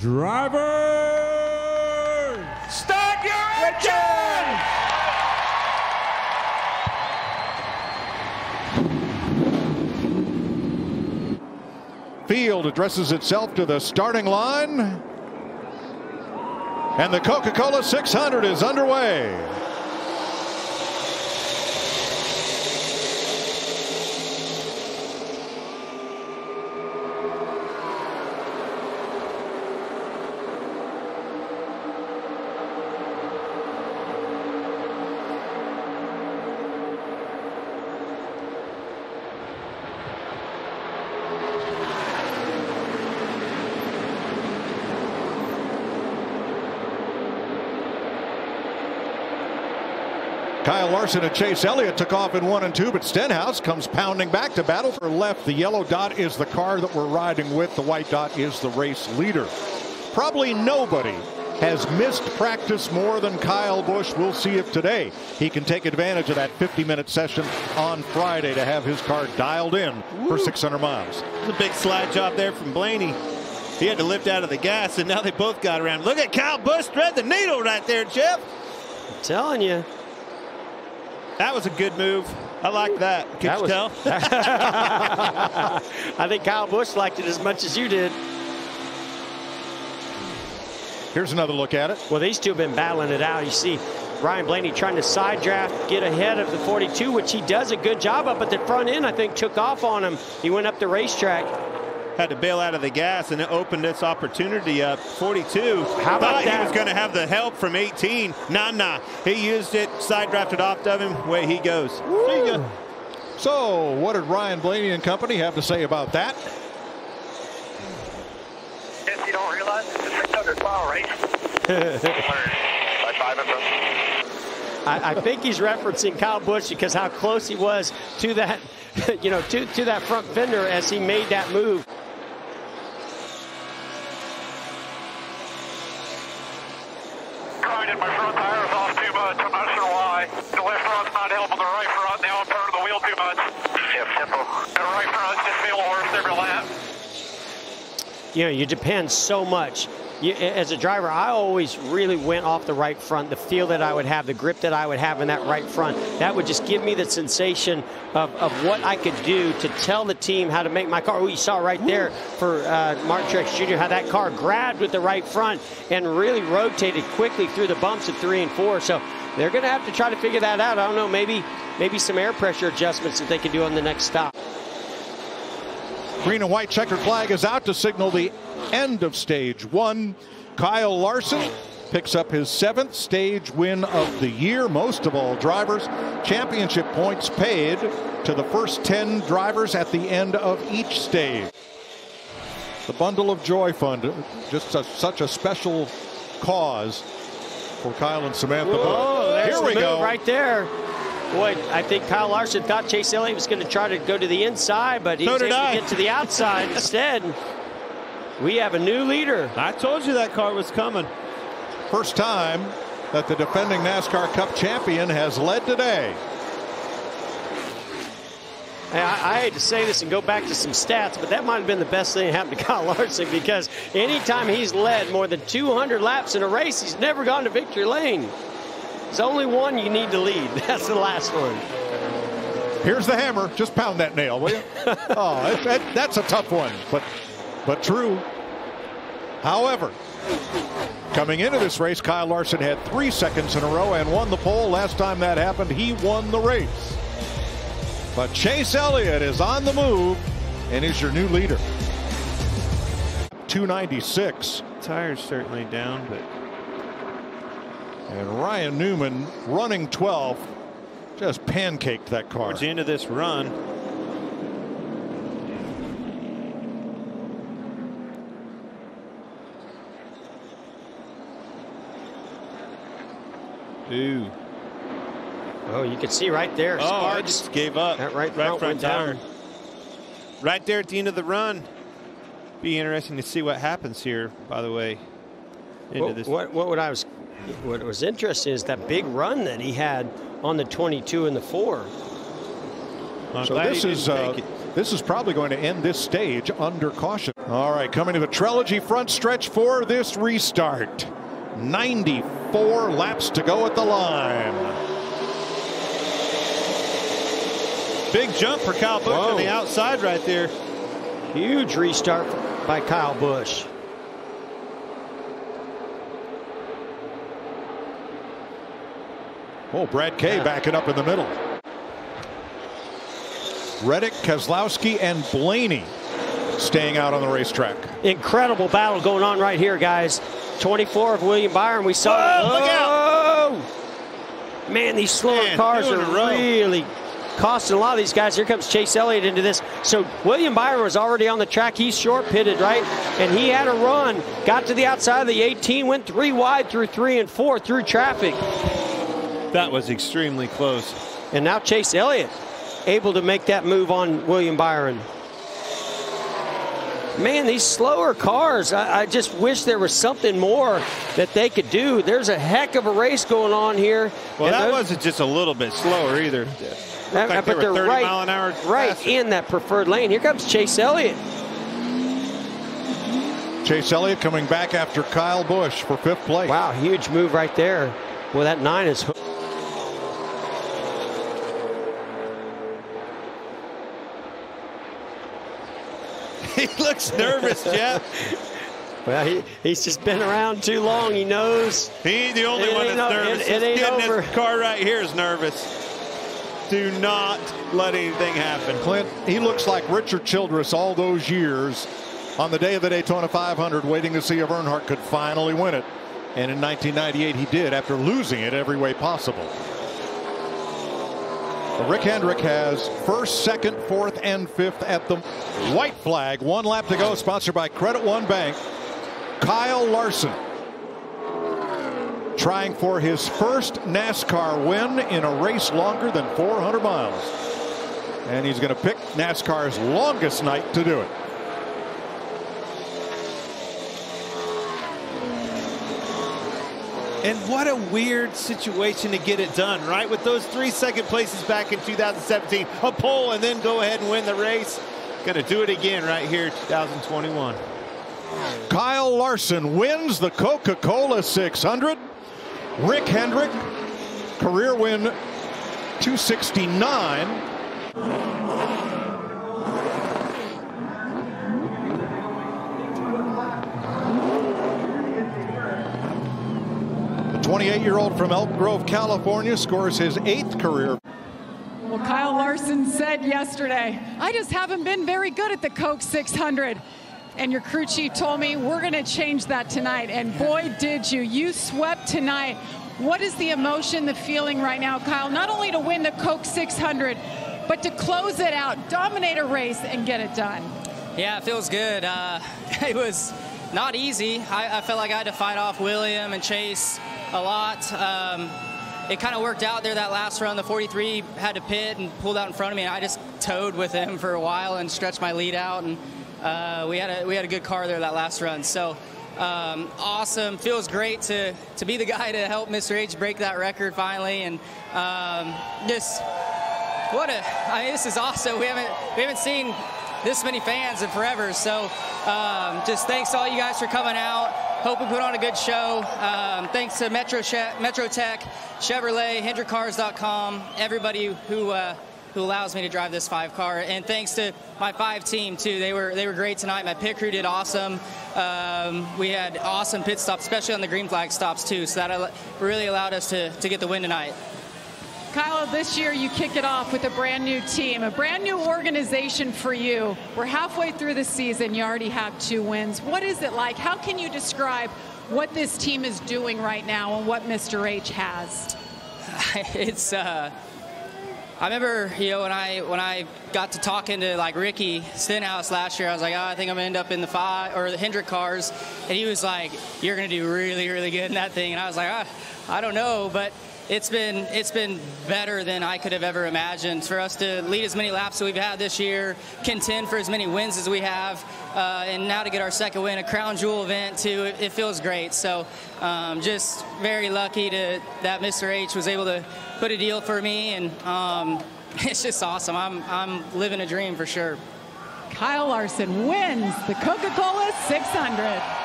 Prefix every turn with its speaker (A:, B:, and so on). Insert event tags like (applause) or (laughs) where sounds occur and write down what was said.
A: Driver!
B: Start your engine!
C: Field addresses itself to the starting line. And the Coca Cola 600 is underway. Kyle Larson and Chase Elliott took off in one and two, but Stenhouse comes pounding back to battle for left. The yellow dot is the car that we're riding with. The white dot is the race leader. Probably nobody has missed practice more than Kyle Busch. We'll see if today he can take advantage of that 50 minute session on Friday to have his car dialed in for 600 miles.
D: It's a big slide job there from Blaney. He had to lift out of the gas, and now they both got around. Look at Kyle Busch thread the needle right there, Jeff.
E: I'm telling you.
D: That was a good move. I like that. Can
E: That
D: you
E: was-
D: tell? (laughs)
E: I think Kyle Busch liked it as much as you did.
C: Here's another look at it.
E: Well, these two have been battling it out. You see Ryan Blaney trying to side draft, get ahead of the 42, which he does a good job of, but the front end, I think, took off on him. He went up the racetrack.
D: Had to bail out of the gas, and it opened this opportunity up. 42.
E: How about
D: Thought
E: that?
D: he was going to have the help from 18. Nah, nah. He used it, side drafted off of him. Way he goes. There you.
C: So, what did Ryan Blaney and company have to say about that?
F: If you don't realize it's a 600 mile race. (laughs) By five in front.
E: I, I think he's referencing Kyle Busch because how close he was to that, (laughs) you know, to, to that front fender as he made that move.
F: Grinded my front tire
E: you know, you depend so much. You, as a driver, I always really went off the right front. The feel that I would have, the grip that I would have in that right front, that would just give me the sensation of, of what I could do to tell the team how to make my car. Oh, you saw right there for uh, Martin Truex Jr. how that car grabbed with the right front and really rotated quickly through the bumps at three and four. So they're going to have to try to figure that out. I don't know, maybe maybe some air pressure adjustments that they can do on the next stop.
C: Green and white checkered flag is out to signal the end of stage one. Kyle Larson picks up his seventh stage win of the year. Most of all drivers. Championship points paid to the first 10 drivers at the end of each stage. The Bundle of Joy Fund, just a, such a special cause for Kyle and Samantha. Busch.
E: Oh,
C: Here we go.
E: right there. Boy, I think Kyle Larson thought Chase Elliott was going to try to go to the inside, but he
D: So
E: was
D: did
E: able
D: I.
E: to get to the outside (laughs) instead. We have a new leader.
D: I told you that car was coming.
C: First time that the defending NASCAR Cup champion has led today.
E: I, I hate to say this and go back to some stats, but that might have been the best thing that happened to (laughs) Kyle Larson because anytime he's led more than 200 laps in a race, he's never gone to victory lane. There's only one you need to lead. (laughs) That's the last one.
C: Here's the hammer. Just pound that nail, will you? (laughs) oh, that, that- that's a tough one, but but true. However, coming into this race, Kyle Larson had three seconds in a row and won the pole. Last time that happened, he won the race. But Chase Elliott is on the move and is your new leader. 296.
D: Tires certainly down, but
C: And Ryan Newman running 12 just pancaked that car.
D: towards the end of this run, Ooh.
E: Oh, you can see right there.
D: Oh, I just gave up.
E: That right front went
D: tire.
E: down.
D: Right there at the end of the run. Be interesting to see what happens here, by the way. Into
E: What,
D: this.
E: what, what would I was what was interesting is that big run that he had on the 22 and the 4.
D: I'm
C: So this is uh, this is probably going to end this stage under caution. All right, coming to the Trilogy front stretch for this restart. 94 laps to go at the line.
D: Big jump for Kyle Busch
E: Whoa.
D: on the outside right there.
E: Huge restart by Kyle Busch.
C: Oh, Brad K
E: Yeah.
C: backing up in the middle. Reddick, Keselowski, and Blaney staying out on the racetrack.
E: Incredible battle going on right here, guys. 24 of William Byron. We saw.
D: Look
E: out! Man, these slower
D: Man,
E: cars are really costing a lot of these guys. Here comes Chase Elliott into this. So William Byron was already on the track. He's short pitted, right? And he had a run. Got to the outside of the 18, went three wide through three and four through traffic.
D: That was extremely close.
E: And now Chase Elliott able to make that move on William Byron. Man, these slower cars, I, I just wish there was something more that they could do. There's a heck of a race going on here.
D: Well, that
E: those-
D: wasn't just a little bit slower either.
E: that-
D: like
E: but they're
D: 30
E: right,
D: mile an hour
E: right
D: faster.
E: in that preferred lane. Here comes Chase Elliott.
C: Chase Elliott coming back after Kyle Busch for fifth place.
E: Wow, huge move right there. Well, that nine is hooked.
D: He looks nervous, (laughs) Jeff.
E: Well, he, he's just been around too long. He knows.
D: He ain't the only
E: It
D: one
E: ain't
D: that's
E: o-
D: nervous.
E: it- it ain't
D: kid
E: over.
D: this car right here is nervous. Do not let anything happen.
C: Clint, he looks like Richard Childress all those years on the day of the Daytona 500, waiting to see if Earnhardt could finally win it. And in 1998, he did after losing it every way possible. Rick Hendrick has first, second, fourth, and fifth at the white flag. One lap to go, sponsored by Credit One Bank. Kyle Larson trying for his first NASCAR win in a race longer than 400 miles. And he's going to pick NASCAR's longest night to do it.
D: And what a weird situation to get it done, right? With those three second places back in 2017, a pole, and then go ahead and win the race. To do it again right here, 2021.
C: Kyle Larson wins the Coca-Cola 600. Rick Hendrick, career win 269. 28-year-old from Elk Grove, California, scores his eighth career
A: Well, Kyle Larson said yesterday, I just haven't been very good at the Coke 600. And your crew chief told me we're going to change that tonight. And boy, did you. You swept tonight. What is the emotion, the feeling right now, Kyle? Not only to win the Coke 600, but to close it out, dominate a race, and get it done.
G: Yeah, it feels good. Uh, (laughs) it was not easy. I, I felt like I had to fight off William and Chase a lot. Um, it kind of worked out there that last run. The 43 had to pit and pulled out in front of me, and I just towed with him for a while and stretched my lead out. And uh, we had a we had a good car there that last run. So. Um, awesome. Feels great to, to be the (laughs) guy to help Mr. H break that record finally, and um, just what a I mean, this is awesome. We haven't we haven't seen this many fans in forever. So um, just thanks to all you guys for coming out. Hope we put on a good show. Um, thanks to Metro Metro Tech, Chevrolet, HendrickCars.com, everybody who. Uh, who allows me to drive this five car. And thanks to my five team too. They were they were great tonight. My pit crew did awesome. Um, we had awesome pit stops especially on the green flag stops too. So that really allowed us to, to get the win tonight
A: Kyle, this year you kick it off with a brand new team, a brand new organization for you. We're halfway through the season. You already have two wins. What is it like? How can you describe what this team is doing right now and what Mr. H has? (laughs)
G: it's uh I remember, you know, when I when I got to talking to like Ricky Stenhouse last year, I was like, oh, I think I'm gonna end up in the five or the Hendrick cars, and he was like, you're gonna do really, really good in that thing, and I was like, ah, I don't know, but it's been it's been better than I could have ever imagined for us to lead as many laps as we've had this year, contend for as many wins as we have, uh, and now to get our second win, a crown jewel event too. It, it feels great. So um, just very lucky to that Mr. H was able to put a deal for me, and um, (laughs) it's just awesome. I'm I'm living a dream for sure.
A: Kyle Larson wins the Coca-Cola 600.